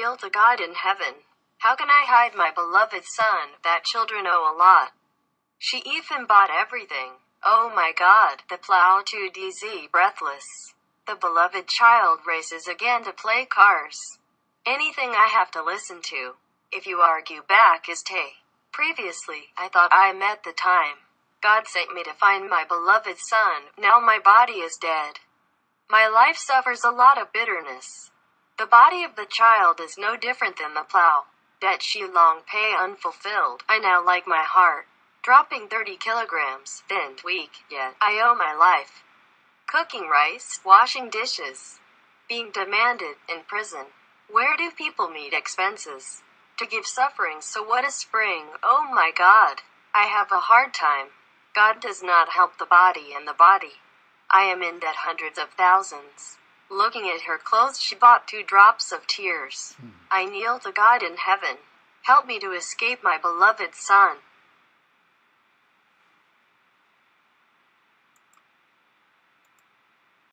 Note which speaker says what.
Speaker 1: kneel to God in heaven. How can I hide my beloved son that children owe a lot? She even bought everything. Oh my God, the plow to DZ breathless. The beloved child races again to play cars. Anything I have to listen to. If you argue back is Tay. Previously, I thought I met the time. God sent me to find my beloved son. Now my body is dead. My life suffers a lot of bitterness. The body of the child is no different than the plow. Debt she long pay unfulfilled. I now like my heart. Dropping 30 kilograms, thin, weak, yet I owe my life. Cooking rice, washing dishes. Being demanded in prison. Where do people meet expenses? To give suffering, so what is spring? Oh my God. I have a hard time. God does not help the body and the body. I am in debt hundreds of thousands. Looking at her clothes, she bought two drops of tears. Hmm. I kneel to God in heaven. Help me to escape my beloved son.